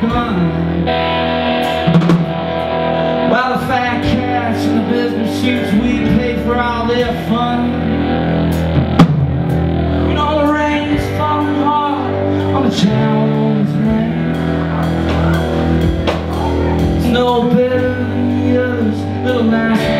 gone. While the fat cats in the business suits, we pay for all their fun. You know the rain is falling hard on the town name. It's no better than the others, little nice